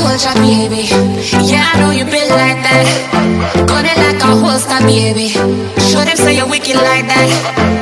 soldier, baby. Yeah, I know you been like that. Gun it like a holster, baby. Show them say you're wicked like that.